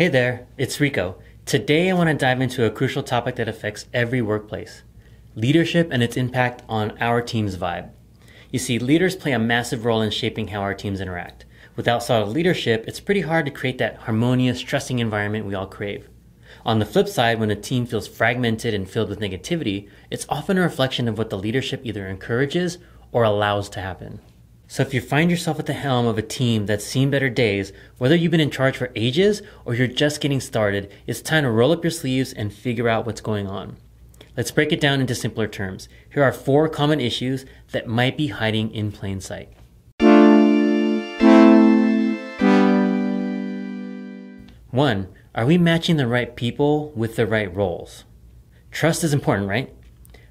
Hey there, it's Rico. Today I want to dive into a crucial topic that affects every workplace leadership and its impact on our team's vibe. You see, leaders play a massive role in shaping how our teams interact. Without solid leadership, it's pretty hard to create that harmonious, trusting environment we all crave. On the flip side, when a team feels fragmented and filled with negativity, it's often a reflection of what the leadership either encourages or allows to happen. So if you find yourself at the helm of a team that's seen better days, whether you've been in charge for ages or you're just getting started, it's time to roll up your sleeves and figure out what's going on. Let's break it down into simpler terms. Here are four common issues that might be hiding in plain sight. One, are we matching the right people with the right roles? Trust is important, right?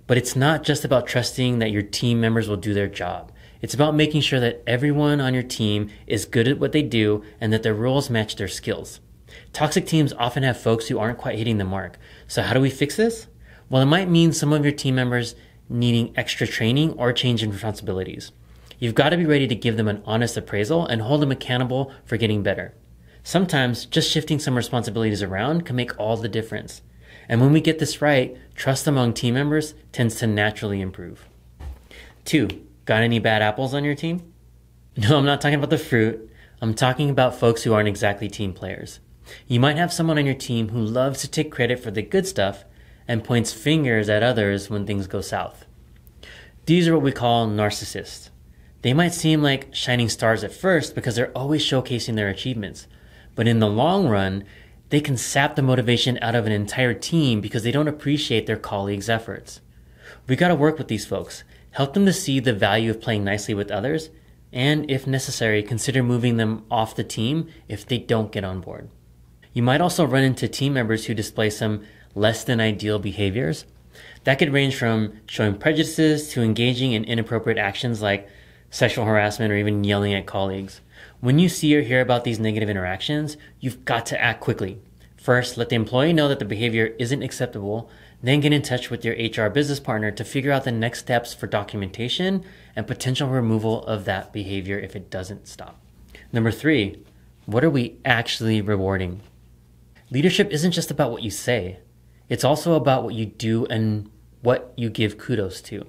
But it's not just about trusting that your team members will do their job. It's about making sure that everyone on your team is good at what they do and that their roles match their skills. Toxic teams often have folks who aren't quite hitting the mark. So how do we fix this? Well, it might mean some of your team members needing extra training or change in responsibilities. You've got to be ready to give them an honest appraisal and hold them accountable for getting better. Sometimes just shifting some responsibilities around can make all the difference. And when we get this right, trust among team members tends to naturally improve. Two, got any bad apples on your team? No, I'm not talking about the fruit. I'm talking about folks who aren't exactly team players. You might have someone on your team who loves to take credit for the good stuff and points fingers at others when things go south. These are what we call narcissists. They might seem like shining stars at first because they're always showcasing their achievements, but in the long run, they can sap the motivation out of an entire team because they don't appreciate their colleagues' efforts. We gotta work with these folks, help them to see the value of playing nicely with others, and if necessary, consider moving them off the team if they don't get on board. You might also run into team members who display some less than ideal behaviors. That could range from showing prejudices to engaging in inappropriate actions like sexual harassment or even yelling at colleagues. When you see or hear about these negative interactions, you've got to act quickly. First, let the employee know that the behavior isn't acceptable, then get in touch with your HR business partner to figure out the next steps for documentation and potential removal of that behavior if it doesn't stop. Number three, what are we actually rewarding? Leadership isn't just about what you say, it's also about what you do and what you give kudos to.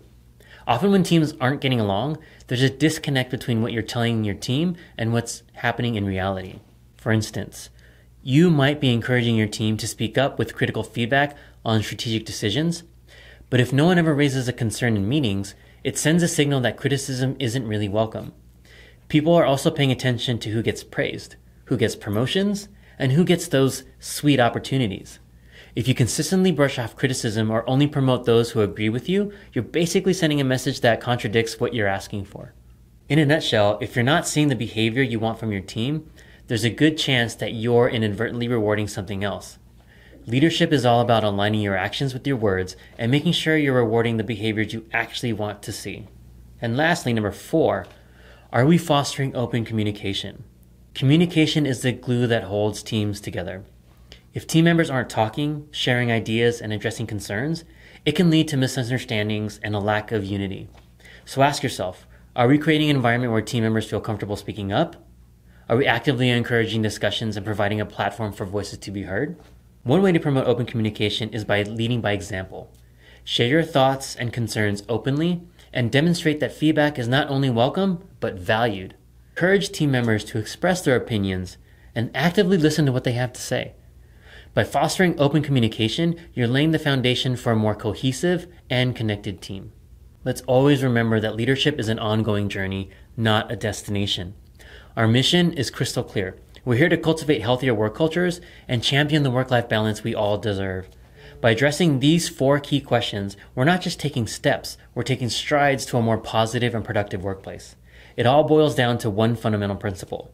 Often, when teams aren't getting along, there's a disconnect between what you're telling your team and what's happening in reality. For instance, you might be encouraging your team to speak up with critical feedback on strategic decisions, but if no one ever raises a concern in meetings, it sends a signal that criticism isn't really welcome. People are also paying attention to who gets praised, who gets promotions, and who gets those sweet opportunities. If you consistently brush off criticism or only promote those who agree with you, you're basically sending a message that contradicts what you're asking for. In a nutshell, if you're not seeing the behavior you want from your team, there's a good chance that you're inadvertently rewarding something else. Leadership is all about aligning your actions with your words and making sure you're rewarding the behaviors you actually want to see. And lastly, number four, are we fostering open communication? Communication is the glue that holds teams together. If team members aren't talking, sharing ideas, and addressing concerns, it can lead to misunderstandings and a lack of unity. So ask yourself are we creating an environment where team members feel comfortable speaking up? Are we actively encouraging discussions and providing a platform for voices to be heard? One way to promote open communication is by leading by example. Share your thoughts and concerns openly and demonstrate that feedback is not only welcome, but valued. Encourage team members to express their opinions and actively listen to what they have to say. By fostering open communication, you're laying the foundation for a more cohesive and connected team. Let's always remember that leadership is an ongoing journey, not a destination. Our mission is crystal clear. We're here to cultivate healthier work cultures and champion the work life balance we all deserve. By addressing these four key questions, we're not just taking steps, we're taking strides to a more positive and productive workplace. It all boils down to one fundamental principle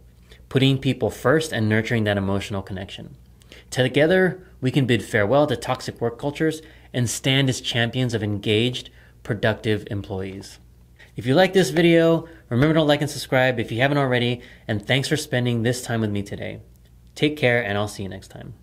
putting people first and nurturing that emotional connection. Together, we can bid farewell to toxic work cultures and stand as champions of engaged, productive employees. If you like this video, remember to like and subscribe if you haven't already, and thanks for spending this time with me today. Take care, and I'll see you next time.